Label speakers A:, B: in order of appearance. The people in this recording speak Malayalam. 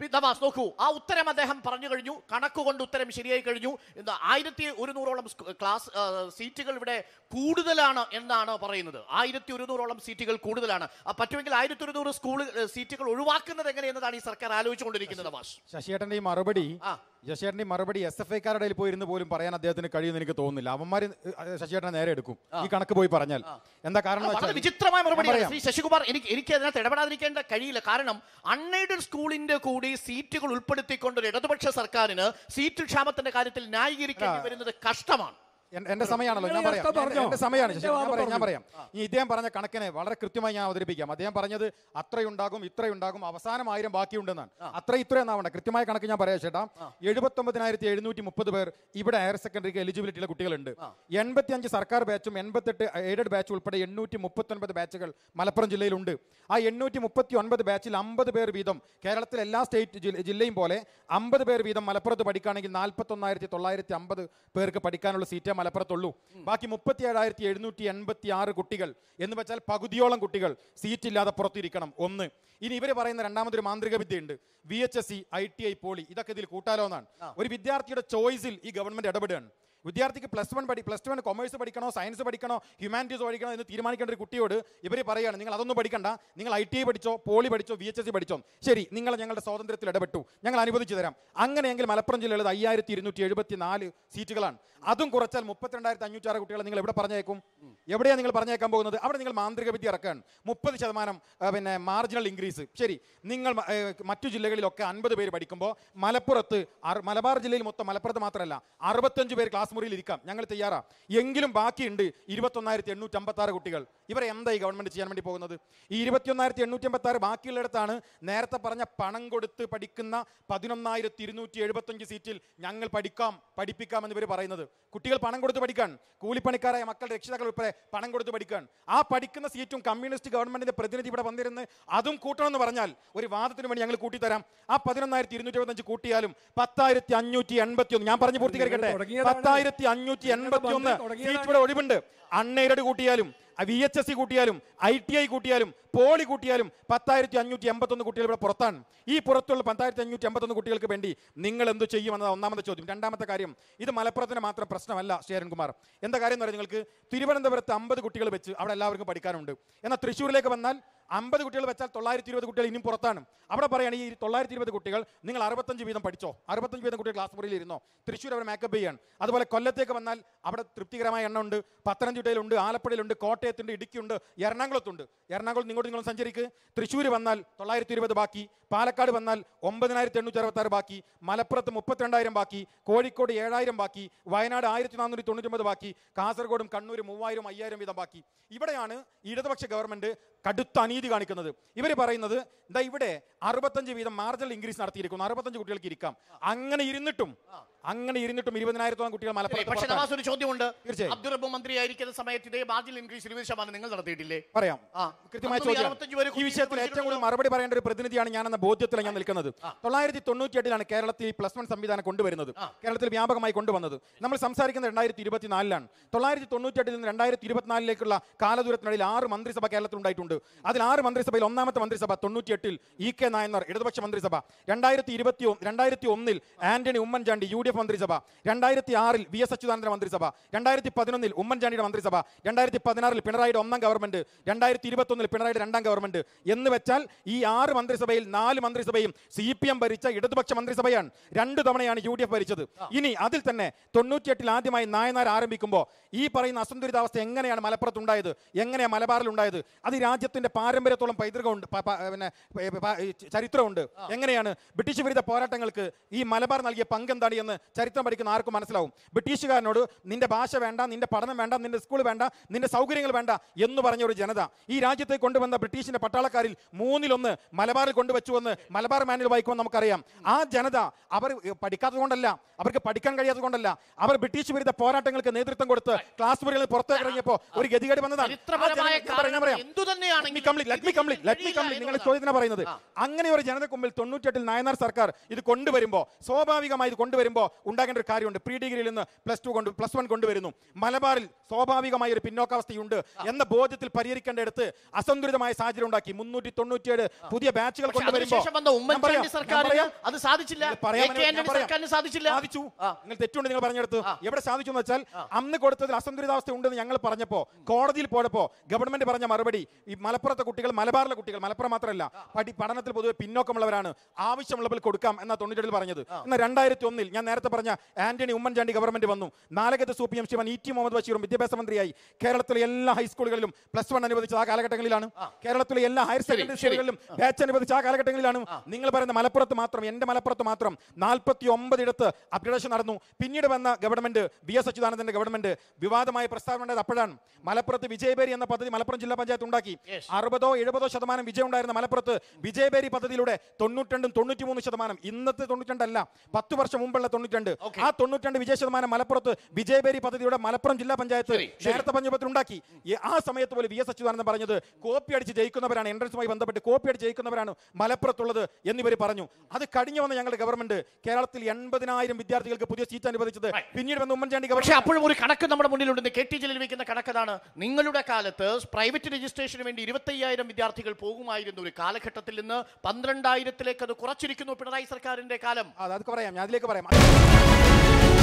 A: പി. നവാസ് നോക്കൂ ആ ഉത്തരം അദ്ദേഹം പറഞ്ഞു കഴിഞ്ഞു കണക്കുകൊണ്ട് ഉത്തരം ശരിയായി കഴിഞ്ഞു. എന്താ ആയിരത്തി ഒരുന്നൂറോളം ക്ലാസ് സീറ്റുകൾ ഇവിടെ കൂടുതലാണ് എന്നാണ് പറയുന്നത്. ആയിരത്തി ഒരുന്നൂറോളം സീറ്റുകൾ കൂടുതലാണ്. ആ, പറ്റുമെങ്കിൽ ആയിരത്തി ഒരുന്നൂറ് സ്കൂൾ സീറ്റുകൾ ഒഴിവാക്കുന്നത് എങ്ങനെയെന്നതാണ് ഈ സർക്കാർ ആലോചിച്ചുകൊണ്ടിരിക്കുന്നത്
B: ശശിയേട്ടന്റെ ഈ മറുപടി
A: ആ.
B: ശശിയേട്ടന്റെ മറുപടി എസ് എഫ് ഐക്കാരുടെ പോയിരുന്ന് പോലും പറയാൻ അദ്ദേഹത്തിന് കഴിയുമെന്ന് എനിക്ക് തോന്നുന്നില്ല. അവന്മാര് ശശിയേട്ടനെ നേരെ എടുക്കും. ഈ കണക്ക് പോയി പറഞ്ഞാൽ. എന്താ കാരണം
A: വിചിത്രമായ
B: മറുപടി
A: മറുപടിയാണ്. ശ്രീ ശശികുമാർ. എനിക്ക് എനിക്ക് അതിനകത്ത് ഇടപെടാതിരിക്കേണ്ട കഴിയില്ല. കാരണം അൺഎയ്ഡഡ് സ്കൂളിന്റെ കൂടി സീറ്റുകൾ ഉൾപ്പെടുത്തിക്കൊണ്ട് ഒരു ഇടതുപക്ഷ സർക്കാരിന് സീറ്റ് ക്ഷാമത്തിന്റെ കാര്യത്തിൽ ന്യായീകരിക്കേണ്ടി വരുന്നത് കഷ്ടമാണ്.
B: എന്റെ സമയമാണല്ലോ ഞാൻ പറയാം. എന്റെ- സമയമാണ് ഞാൻ പറയാം ഞാൻ പറയാം. ഈ ഇദ്ദേഹം പറഞ്ഞ കണക്കിനെ വളരെ കൃത്യമായി ഞാൻ അവതരിപ്പിക്കാം. അദ്ദേഹം പറഞ്ഞത് അത്രയുണ്ടാകും ഇത്രയുണ്ടാകും അവസാനം ആയിരം ബാക്കിയുണ്ടെന്നാണ് അത്ര ഇത്ര എന്നാവണ്ട കൃത്യമായ കണക്ക് ഞാൻ പറയാം ചേട്ടാ. എഴുപത്തി ഒമ്പതിനായിരത്തി എഴുന്നൂറ്റി മുപ്പത് പേർ ഇവിടെ ഹയർ സെക്കൻഡറിക്ക് എലിജിബിലിറ്റിയുള്ള കുട്ടികളുണ്ട്. എൺപത്തി അഞ്ച് സർക്കാർ ബാച്ചും എൺപത്തെട്ട് എയ്ഡഡ് ബാച്ച് ഉൾപ്പെടെ എണ്ണൂറ്റി മുപ്പത്തി ഒൻപത് ബാച്ചുകൾ മലപ്പുറം ജില്ലയിലുണ്ട്. ആ എണ്ണൂറ്റി മുപ്പത്തി ഒൻപത് ബാച്ചിൽ അമ്പത് പേർ വീതം കേരളത്തിലെ എല്ലാ സ്റ്റേറ്റ് ജില്ലയും പോലെ അമ്പത് പേർ വീതം മലപ്പുറത്ത് പഠിക്കുകയാണെങ്കിൽ നാൽപ്പത്തി ഒന്നായിരത്തി തൊള്ളായിരത്തി അമ്പത് പേർക്ക് പഠിക്കാനുള്ള സീറ്റേ മലപ്പുറത്തുള്ളൂ. ബാക്കി മുപ്പത്തി ഏഴായിരത്തി എഴുന്നൂറ്റി എൺപത്തി ആറ് കുട്ടികൾ എന്ന് വെച്ചാൽ പകുതിയോളം കുട്ടികൾ സീറ്റ് ഇല്ലാതെ പുറത്തിരിക്കണം. ഒന്ന്. ഇനി ഇവർ പറയുന്ന രണ്ടാമതൊരു മാന്ത്രിക വിദ്യയുണ്ട് V H S C I T I poly. ഇതൊക്കെ ഇതിൽ കൂട്ടാലോ എന്നാണ്. ഒരു വിദ്യാർത്ഥിയുടെ ചോയ്സിൽ ഈ ഗവൺമെന്റ് ഇടപെടുകയാണ്. വിദ്യാർത്ഥിക്ക് പ്ലസ് വൺ പഠി പ്ലസ് വൺ കൊമേഴ്സ് പഠിക്കണോ സയൻസ് പഠിക്കണോ ഹ്യൂമാനിറ്റീസ് പഠിക്കണോ എന്ന് തീരുമാനിക്കേണ്ട ഒരു കുട്ടിയോട് ഇവർ പറയുകയാണ് നിങ്ങൾ അതൊന്നും പഠിക്കണ്ട. നിങ്ങൾ ഐ ടി ഐ പഠിച്ചോ പോളി പഠിച്ചോ വി എച്ച് എസ് സി പഠിച്ചോ. ശരി നിങ്ങൾ ഞങ്ങളുടെ സ്വാതന്ത്ര്യത്തിൽ ഇടപെട്ടു. ഞങ്ങൾ അനുവദിച്ചു തരാം. അങ്ങനെയെങ്കിൽ മലപ്പുറം ജില്ലയിൽ അയ്യായിരത്തി ഇരുന്നൂറ്റി എഴുപത്തി നാല് സീറ്റുകളാണ്. അതും കുറച്ചാൽ മുപ്പത്തിരണ്ടായിരത്തി അഞ്ഞൂറ്റാറ് കുട്ടികളെ നിങ്ങൾ എവിടെ പറഞ്ഞേക്കും? എവിടെയാണ് നിങ്ങൾ പറഞ്ഞേക്കാൻ പോകുന്നത്? അവിടെ നിങ്ങൾ മാന്ത്രിക വിദ്യ ഇറക്കാൻ മുപ്പത് ശതമാനം പിന്നെ മാർജിനൽ ഇൻക്രീസ് ശരി നിങ്ങൾ മറ്റു ജില്ലകളിലൊക്കെ അൻപത് പേര് പഠിക്കുമ്പോൾ മലപ്പുറത്ത് മലബാർ ജില്ലയിൽ മൊത്തം മലപ്പുറത്ത് മാത്രമല്ല അറുപത്തഞ്ച് പേര് ക്ലാസ് മുറിയിൽ ഇരിക്കാം ഞങ്ങൾ തയ്യാറാ. എങ്കിലും ബാക്കിയുണ്ട് ഇരുപത്തൊന്നായിരത്തി എണ്ണൂറ്റി അമ്പത്തി ആറ് കുട്ടികൾ. ഇവരെ എന്താ ഈ ഗവൺമെന്റ് ചെയ്യാൻ വേണ്ടി പോകുന്നത്? ഈ ഇരുപത്തിയൊന്നായിരത്തി എണ്ണൂറ്റി അമ്പത്തി ആറ് ബാക്കിയുള്ളിടത്താണ് നേരത്തെ പറഞ്ഞ പണം കൊടുത്ത് പഠിക്കുന്ന പതിനൊന്നായിരത്തി ഇരുന്നൂറ്റി എഴുപത്തഞ്ച് സീറ്റിൽ ഞങ്ങൾ പഠിക്കാം പഠിപ്പിക്കാം എന്ന് ഇവർ പറയുന്നത്. കുട്ടികൾ പണം കൊടുത്ത് പഠിക്കാൻ കൂലിപ്പണിക്കാരായ മക്കളുടെ രക്ഷിതാക്കൾ ഉൾപ്പെടെ പണം കൊടുത്ത് പഠിക്കാൻ. ആ പഠിക്കുന്ന സീറ്റും കമ്മ്യൂണിസ്റ്റ് ഗവൺമെന്റിന്റെ പ്രതിനിധി ഇവിടെ വന്നിരുന്ന് അതും കൂട്ടണമെന്ന് പറഞ്ഞാൽ ഒരു വാദത്തിന് വേണ്ടി ഞങ്ങൾ കൂട്ടിത്തരാം. ആ പതിനൊന്നായിരത്തി ഇരുന്നൂറ്റി എഴുപത്തഞ്ച് കൂട്ടിയാലും പത്തായിരത്തി അഞ്ഞൂറ്റി എൺപത്തി ഒന്ന് ഞാൻ പറഞ്ഞു പൂർത്തീകരിക്കട്ടെ?
C: തുടങ്ങിയതാണ്.
B: പത്തായിരത്തി അഞ്ഞൂറ്റി എൺപത്തി ഒന്ന്. സീറ്റ് ഇവിടെ ഒഴിവുണ്ട് അൺഎയ്ഡഡ് കൂട്ടിയാലും വി എച്ച് എസ് സി കൂട്ടിയാലും ഐ ടി ഐ കൂട്ടിയാലും പോളി കൂട്ടിയാലും പത്തായിരത്തി അഞ്ഞൂറ്റി എൺപത്തൊന്ന് കുട്ടികൾ ഇവിടെ പുറത്താണ്. ഈ പുറത്തുള്ള പത്തായിരത്തി അഞ്ഞൂറ്റി എൺപത്തൊന്ന് കുട്ടികൾക്ക് വേണ്ടി നിങ്ങൾ എന്ത് ചെയ്യുമെന്നത് ഒന്നാമത്തെ ചോദ്യം. രണ്ടാമത്തെ കാര്യം ഇത് മലപ്പുറത്തിന് മാത്രം പ്രശ്നമല്ല ശേരൻകുമാർ എന്താ കാര്യം എന്ന് പറഞ്ഞാൽ നിങ്ങൾക്ക് തിരുവനന്തപുരത്ത് അമ്പത് കുട്ടികൾ വെച്ച് അവിടെ എല്ലാവർക്കും പഠിക്കാനുണ്ട്. എന്നാൽ തൃശ്ശൂരിലേക്ക് വന്നാൽ അമ്പത് കുട്ടികൾ വെച്ചാൽ തൊള്ളായിരത്തി ഇരുപത് കുട്ടികൾ ഇനിയും പുറത്താണ്. അവിടെ പറയുകയാണ് ഈ തൊള്ളായിരത്തി ഇരുപത് കുട്ടികൾ നിങ്ങൾ അറുപത്തഞ്ച് വീതം പഠിച്ചോ? അറുപത്തഞ്ച് വീതം കുട്ടികൾ ക്ലാസ് മുറിയിൽ ഇരുന്നോ? തൃശ്ശൂർ അവർ മേക്കപ്പ് ചെയ്യാണ് അതുപോലെ കൊല്ലത്തേക്ക് വന്നാൽ അവിടെ തൃപ്തികരമായ എണ്ണം ഉണ്ട് പത്തനംതിട്ടയിലുണ്ട് ആലപ്പുഴയിലുണ്ട് കോട്ടയത്തുണ്ട് ഇടുക്കിയുണ്ട് എറണാകുളത്തുണ്ട്. എറണാകുളം നിങ്ങോട്ട് നിങ്ങൾ സഞ്ചരിക്ക്. തൃശ്ശൂർ വന്നാൽ തൊള്ളായിരത്തി ഇരുപത് ബാക്കി പാലക്കാട് വന്നാൽ ഒമ്പതിനായിരത്തി എണ്ണൂറ്റി അറുപത്തി ബാക്കി മലപ്പുറത്ത് മുപ്പത്തിരണ്ടായിരം ബാക്കി കോഴിക്കോട് ഏഴായിരം ബാക്കി വയനാട് ആയിരത്തി നാനൂറ്റി തൊണ്ണൂറ്റൊമ്പത് ബാക്കി കാസർഗോഡും കണ്ണൂർ മൂവായിരം അയ്യായിരം വീതം ബാക്കി. ഇവിടെയാണ് ഇടതുപക്ഷ ഗവൺമെന്റ് കടുത്ത അനീതി കാണിക്കുന്നത്. ഇവർ പറയുന്നത് എന്താ ഇവിടെ അറുപത്തഞ്ച് വീതം മാർജിനൽ ഇൻക്രീസ് നടത്തിയിരിക്കുന്നു. അറുപത്തഞ്ച് കുട്ടികൾക്ക് ഇരിക്കാം. അങ്ങനെ ഇരുന്നിട്ടും അങ്ങനെ ഇരുന്നിട്ടും ഇരുപതിനായിരത്തോളം കുട്ടികൾ മലപ്പുറത്ത്
A: പക്ഷേ. ഒരു ചോദ്യമുണ്ട്.
B: തീർച്ചയായും.
A: അബ്ദുൾ റബ്ബ് മന്ത്രിയായിരിക്കുന്ന സമയത്ത് ഇതേ മാർജിനൽ ഇൻക്രീസ് ഇരുപത് ശതമാനം നിങ്ങൾ നടത്തിയിട്ടില്ലേ?
B: പറയാം. കൃത്യമായ ചോദ്യം. ഈ വിഷയത്തിൽ ഏറ്റവും കൂടുതൽ മറുപടി പറയേണ്ട ഒരു പ്രതിനിധിയാണ് ഞാൻ എന്ന ബോധ്യത്തിൽ ഞാൻ നിൽക്കുന്നത്. തൊള്ളായിരത്തി തൊണ്ണൂറ്റി എട്ടിലാണ് കേരളത്തിൽ പ്ലസ് വൺ സംവിധാനം കൊണ്ടുവരുന്നത്. കേരളത്തിൽ വ്യാപകമായി കൊണ്ടുവന്നത്. നമ്മൾ സംസാരിക്കുന്നത് രണ്ടായിരത്തി ഇരുപത്തിനാലിലാണ്. തൊള്ളായിരത്തി തൊണ്ണൂറ്റി എട്ടിൽ നിന്ന് രണ്ടായിരത്തി ഇരുപത്തിനാലിലേക്കുള്ള കാലദൂരത്തിനിടയിൽ ആറ് മന്ത്രിസഭ കേരളത്തിൽ ഉണ്ടായിട്ടുണ്ട്. അതിൽ ആറ് മന്ത്രിസഭയിൽ ഒന്നാമത്തെ മന്ത്രിസഭ തൊണ്ണൂറ്റി എട്ടിൽ ഇ കെ നായനാർ ഇടതുപക്ഷ മന്ത്രിസഭ. രണ്ടായിരത്തി ഇരുപത്തി രണ്ടായിരത്തി ഒന്നിൽ Antony Oommen Chandy U D F മന്ത്രിസഭ. രണ്ടായിരത്തി ആറിൽ വി എസ് അച്യുതാനന്ദ മന്ത്രിസഭ. രണ്ടായിരത്തി പതിനൊന്നിൽ ഉമ്മൻചാണ്ടിയുടെ മന്ത്രിസഭ. രണ്ടായിരത്തി പതിനാറിൽ പിണറായിയുടെ ഒന്നാം ഗവൺമെന്റ് രണ്ടായിരത്തി ഇരുപത്തൊന്നിൽ പിണറായിയുടെ രണ്ടാം ഗവൺമെന്റ് എന്ന് വെച്ചാൽ ഈ ആറ് മന്ത്രിസഭയിൽ നാല് മന്ത്രിസഭയും സി പി എം ഭരിച്ച ഇടതുപക്ഷ മന്ത്രിസഭയാണ്. രണ്ടു തവണയാണ് യു ഡി എഫ് ഭരിച്ചത്. ഇനി അതിൽ തന്നെ തൊണ്ണൂറ്റിയെട്ടിൽ ആദ്യമായി നായനാർ ആരംഭിക്കുമ്പോൾ ഈ പറയുന്ന അസന്തുലിതാവസ്ഥ എങ്ങനെയാണ് മലപ്പുറത്ത് ഉണ്ടായത് എങ്ങനെയാണ് മലബാറിൽ ഉണ്ടായത് അത് രാജ്യത്തിന്റെ പാരമ്പര്യത്തോളം പൈതൃകമുണ്ട് പിന്നെ ചരിത്രമുണ്ട്. എങ്ങനെയാണ് ബ്രിട്ടീഷ് വിരുദ്ധ പോരാട്ടങ്ങൾക്ക് ഈ മലബാർ നൽകിയ പങ്ക് എന്താണ് എന്ന് ചരിത്രം പഠിക്കുന്ന ആർക്കും മനസ്സിലാവും. ബ്രിട്ടീഷുകാരനോട് നിന്റെ ഭാഷ വേണ്ട നിന്റെ പഠനം വേണ്ട നിന്റെ സ്കൂൾ വേണ്ട നിന്റെ സൗകര്യങ്ങൾ വേണ്ട എന്ന് പറഞ്ഞ ഒരു ജനത ഈ രാജ്യത്തെ കൊണ്ടുവന്ന ബ്രിട്ടീഷിന്റെ പട്ടാളക്കാരിൽ മൂന്നിലൊന്ന് മലബാറിൽ കൊണ്ടുവച്ചുവെന്ന് മലബാർ മാനുവൽ വായിക്കുമെന്ന് നമുക്കറിയാം. ആ ജനത അവർ പഠിക്കാത്തത് കൊണ്ടല്ല അവർക്ക് പഠിക്കാൻ കഴിയാത്തത് കൊണ്ടല്ല അവർ ബ്രിട്ടീഷ് വിരുദ്ധ പോരാട്ടങ്ങൾക്ക് നേതൃത്വം കൊടുത്ത് ക്ലാസ് മുറികളിൽ ഇറങ്ങിയപ്പോൾ ഒരു ഗതികേട് വന്നതാണ്. നിങ്ങൾ ചോദ്യത്തിന് പറയുന്നത് അങ്ങനെ ഒരു ജനത മുമ്പിൽ തൊണ്ണൂറ്റെട്ടിൽ നായനാർ സർക്കാർ ഇത് കൊണ്ടുവരുമ്പോൾ സ്വാഭാവികമായി ഇത് കൊണ്ടുവരുമ്പോൾ ഉണ്ടാകേണ്ട ഒരു കാര്യമുണ്ട്. പ്രീ ഡിഗ്രിയിൽ നിന്ന് പ്ലസ് ടു കൊണ്ട് പ്ലസ് വൺ കൊണ്ടുവരുന്നു. മലബാറിൽ സ്വാഭാവികമായ ഒരു പിന്നോക്കാവസ്ഥയുണ്ട്. എന്ന ബോധ്യത്തിൽ പരിഹരിക്കേണ്ടടുത്ത് അസന്തുലിതമായ സാഹചര്യം ഉണ്ടാക്കി. മുന്നൂറ്റി തൊണ്ണൂറ്റിയേഴ് പുതിയ ബാച്ചുകൾ സാധിച്ചു. നിങ്ങൾ തെറ്റുണ്ട് നിങ്ങൾ പറഞ്ഞെടുത്തു. എവിടെ സാധിച്ചു എന്ന് വെച്ചാൽ അന്ന് കൊടുത്തതിൽ അസന്തുലിതാവസ്ഥ ഉണ്ടെന്ന് ഞങ്ങൾ പറഞ്ഞപ്പോ കോടതിയിൽ പോയപ്പോ ഗവൺമെന്റ് പറഞ്ഞ മറുപടി ഈ മലപ്പുറത്തെ കുട്ടികൾ മലബാറിലെ കുട്ടികൾ മലപ്പുറം മാത്രമല്ല പഠി പഠനത്തിൽ പൊതുവെ പിന്നോക്കമുള്ളവരാണ്. ആവശ്യമുള്ളപ്പോൾ കൊടുക്കാം എന്ന തൊണ്ണൂറ്റെട്ടിൽ പറഞ്ഞത്. എന്നാൽ രണ്ടായിരത്തി ഒന്നിൽ ഞാൻ നേരത്തെ പറഞ്ഞ ആന്റണി ഉമ്മൻചാണ്ടി ഗവൺമെന്റ് വന്നു. നാലകത്ത് സു P M Sivan E T Muhammad ബഷീറും വിദ്യാഭ്യാസ മന്ത്രിയായി. കേരളത്തിലെ എല്ലാ ഹൈസ്കൂളുകളിലും പ്ലസ് വൺ അനുവദിച്ച ആ കാലഘട്ടങ്ങളിലാണ്. കേരളത്തിലെ എല്ലാ ഹയർ സെക്കൻഡറി സ്കൂളുകളിലും ബാച്ച് അനുവദിച്ച ആ കാലഘട്ടങ്ങളിലാണ്. നിങ്ങൾ പറയുന്ന മലപ്പുറത്ത് മാത്രം എന്റെ മലപ്പുറത്ത് മാത്രം നാൽപ്പത്തി ഒമ്പത് ഇടത്ത് അപ്ഗ്രേഡേഷൻ നടന്നു. പിന്നീട് വന്ന ഗവൺമെന്റ് വി എസ് അച്യുതാനന്ദന്റെ ഗവൺമെന്റ് വിവാദമായ പ്രസ്താവന ഉണ്ടായത് അപ്പോഴാണ്. മലപ്പുറത്ത് വിജയബേരി എന്ന പദ്ധതി മലപ്പുറം ജില്ലാ പഞ്ചായത്ത് ഉണ്ടാക്കി. അറുപതോ എഴുപതോ ശതമാനം വിജയം ഉണ്ടായിരുന്ന മലപ്പുറത്ത് വിജയബേരി പദ്ധതിയിലൂടെ തൊണ്ണൂറ്റണ്ടും തൊണ്ണൂറ്റിമൂന്ന് ശതമാനം ഇന്നത്തെ തൊണ്ണൂറ്റണ്ടല്ല പത്ത് വർഷം മുമ്പുള്ള തൊണ്ണൂറ്റണ്ട്
A: Okay.
B: ആ തൊണ്ണൂറ്റണ്ട് വിജയ ശതമാനം മലപ്പുറത്ത് വിജയബേരി പദ്ധതിയുടെ മലപ്പുറം ജില്ലാ പഞ്ചായത്ത്. നേരത്തെ പഞ്ചായത്തിൽ ഉണ്ടാക്കി. ആ സമയത്ത് പോലും വി എസ് അച്യുതാനന്ദൻ പറഞ്ഞത് കോപ്പി അടിച്ച് ജയിക്കുന്നവരാണ് എൻട്രൻസുമായി ബന്ധപ്പെട്ട് കോപ്പി അടിച്ച് ജയിക്കുന്നവരാണ് മലപ്പുറത്തുള്ളത് എന്നിവർ പറഞ്ഞു. അത് കഴിഞ്ഞു വന്ന ഞങ്ങളുടെ ഗവൺമെന്റ് കേരളത്തിൽ എൺപതിനായിരം വിദ്യാർത്ഥികൾക്ക് പുതിയ സീറ്റ് അനുവദിച്ചത്. പിന്നീട് വന്ന ഉമ്മൻചാണ്ടി ഗവൺമെന്റ്
A: അപ്പോഴും ഒരു കണക്ക് നമ്മുടെ മുന്നിലുണ്ട് കെ ടി ജലീൽ വെക്കുന്ന കണക്കതാണ്. നിങ്ങളുടെ കാലത്ത് പ്രൈവറ്റ് രജിസ്ട്രേഷന് വേണ്ടി ഇരുപത്തയ്യായിരം വിദ്യാർത്ഥികൾ പോകുമായിരുന്നു ഒരു കാലഘട്ടത്തിൽ നിന്ന്. പന്ത്രണ്ടായിരത്തിലേക്ക് അത് കുറച്ചിരിക്കുന്നു പിണറായി സർക്കാരിന്റെ കാലം.
B: അത് പറയാം. ഞാൻ അതിലേക്ക് പറയാം.